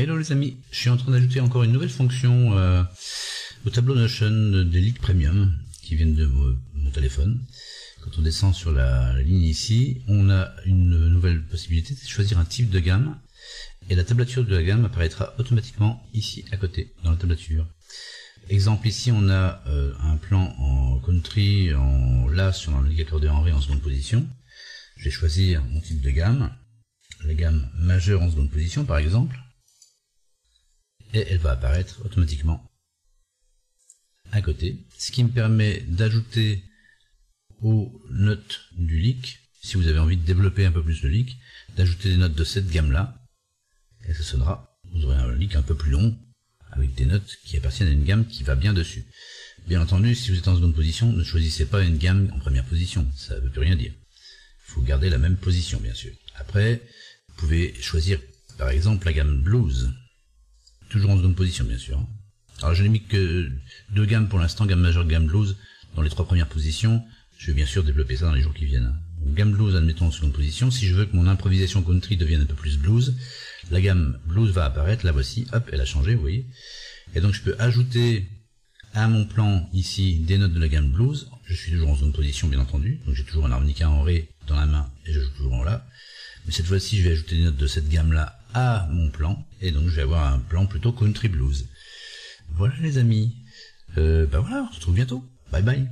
Hello les amis, je suis en train d'ajouter encore une nouvelle fonction euh, au tableau Notion des Leaks Premium qui viennent de mon téléphone. Quand on descend sur la, ligne ici, on a une nouvelle possibilité, de choisir un type de gamme et la tablature de la gamme apparaîtra automatiquement ici à côté dans la tablature. Exemple ici on a euh, un plan en country en là sur l'indicateur de Henry en seconde position. Je vais choisir mon type de gamme, la gamme majeure en seconde position par exemple, et elle va apparaître automatiquement à côté, ce qui me permet d'ajouter aux notes du leak, si vous avez envie de développer un peu plus le leak, d'ajouter des notes de cette gamme-là, et ça sonnera, vous aurez un leak un peu plus long, avec des notes qui appartiennent à une gamme qui va bien dessus. Bien entendu, si vous êtes en seconde position, ne choisissez pas une gamme en première position, ça ne veut plus rien dire. Il faut garder la même position, bien sûr. Après, vous pouvez choisir, par exemple, la gamme blues, toujours en seconde position, bien sûr. Alors je n'ai mis que deux gammes pour l'instant, gamme majeure, gamme blues, dans les trois premières positions. Je vais bien sûr développer ça dans les jours qui viennent. Gamme blues, admettons en seconde position. Si je veux que mon improvisation country devienne un peu plus blues, la gamme blues va apparaître. La voici, hop, elle a changé, vous voyez. Et donc je peux ajouter à mon plan ici des notes de la gamme blues. Je suis toujours en seconde position, bien entendu. Donc j'ai toujours un harmonica en ré dans la main et je joue toujours en la. Mais cette fois-ci, je vais ajouter des notes de cette gamme-là à mon plan. Et donc je vais avoir un plan plutôt country blues. Voilà les amis. Euh, bah voilà, on se retrouve bientôt. Bye bye.